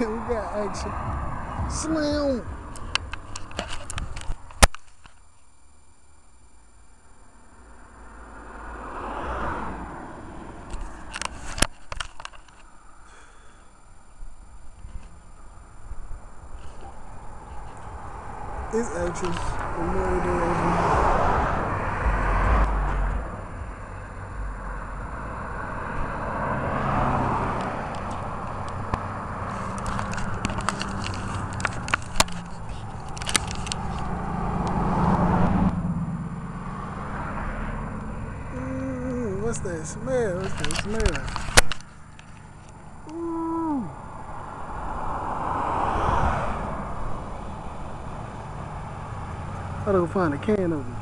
we got action. Slam. It's action. Memorial Day action. Mm, what's that smell? What's that smell? I gotta go find a can opener.